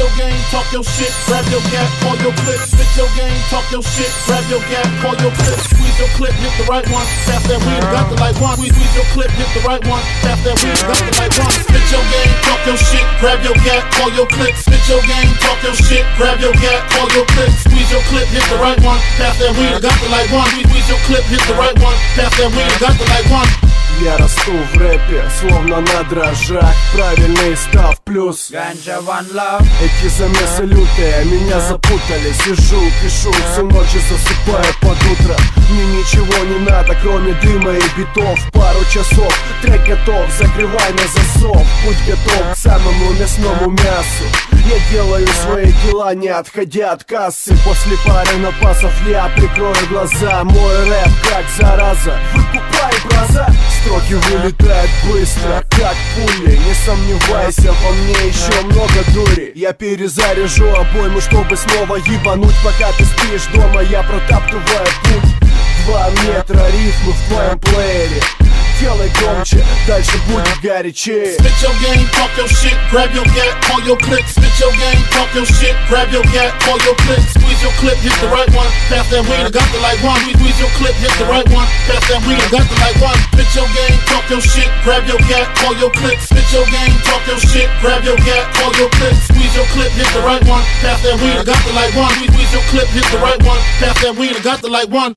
your game, talk your shit, grab your gap, call your clip. Spit your game, talk your shit, grab your gap, call your clip. Squeeze your clip, hit the right one. Tap that weed, got the light one. Squeeze, squeeze your clip, hit the right one. Tap that weed, got the light one. Spit your game, talk your shit, grab your gap, call your clip. Spit your game, talk your shit, grab your gap, call your clip. Squeeze your clip, hit the right one. Tap that weed, got the light one. Squeeze, squeeze your clip, hit the right one. Tap that weed, got the light one. Я расту в рэпе, словно на дрожжах Правильный став плюс. Ganja One Love. Эти замесы лютые, меня запутали. Сижу, пишу, всю ночь и засыпаю под утро не надо, кроме дыма и битов. Пару часов, трек готов, закрывай на засов. Путь готов к самому мясному мясу. Я делаю свои дела, не отходя от кассы. После пары напасов я прикрою глаза. Мой рэп как зараза, выкупай браза. Строки вылетают быстро, как пули. Не сомневайся, во мне еще много дури. Я перезаряжу обойму, чтобы снова ебануть. Пока ты спишь дома, я протаптываю Два метра рифмы в твоем плеере Делай громче, дальше будет горячее Spit your game, talk your shit, grab your gap, call your clip. Spit your game, talk your shit, grab your gap, call your clip. Squeeze your clip, hit the right one. Pass that weed, I got the light one. Squeeze your clip, hit the right one. Pass that weed, I got the light one. Spit your game, talk your shit, grab your gap, call your clip. Spit your game, talk your shit, grab your gap, call your clip. Squeeze your clip, hit the right one. Pass that weed, I got the light one. Squeeze your clip, hit the right one. Pass that weed, I got the light one.